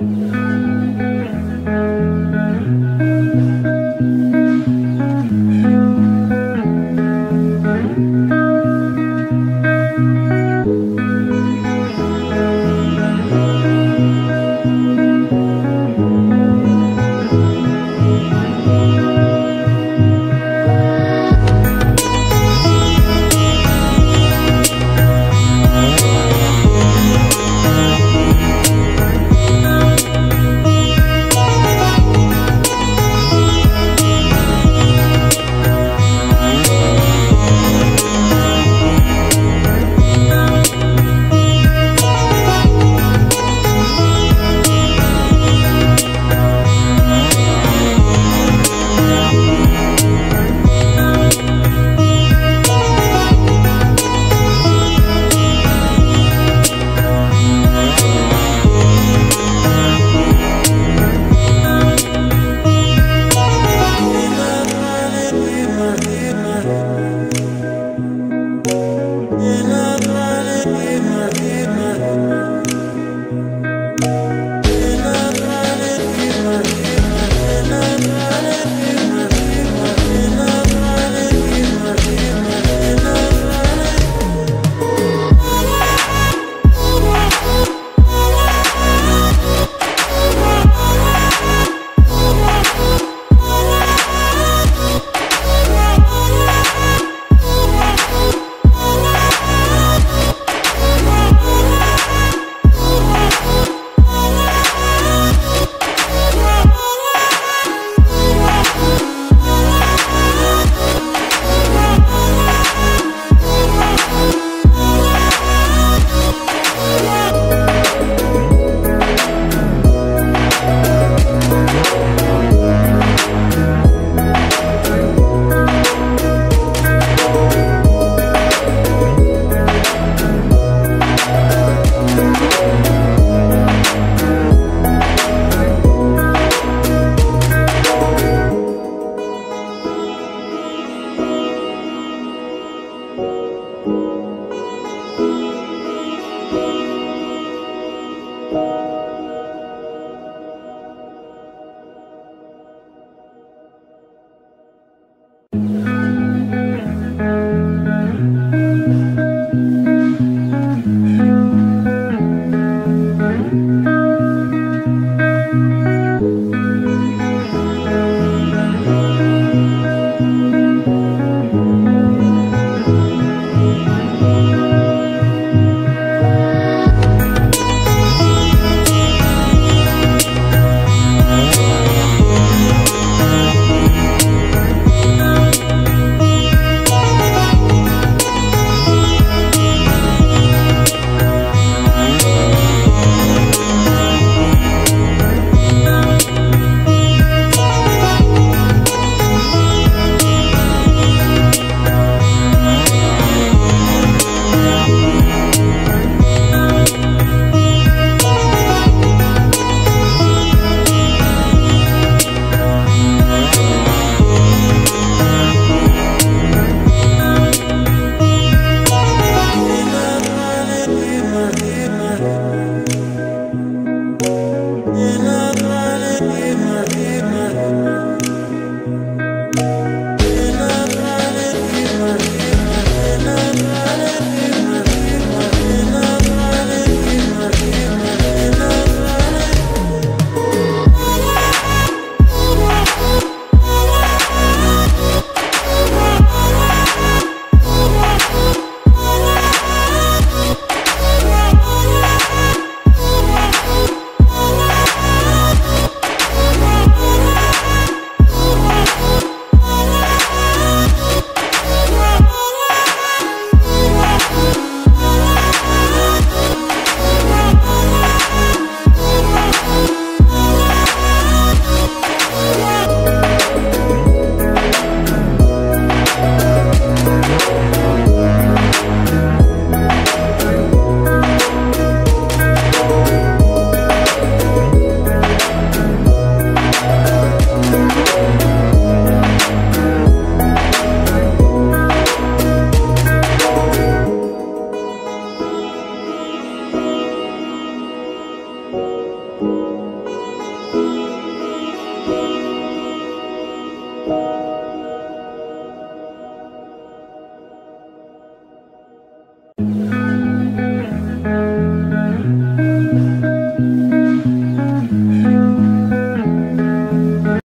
Mm-hmm.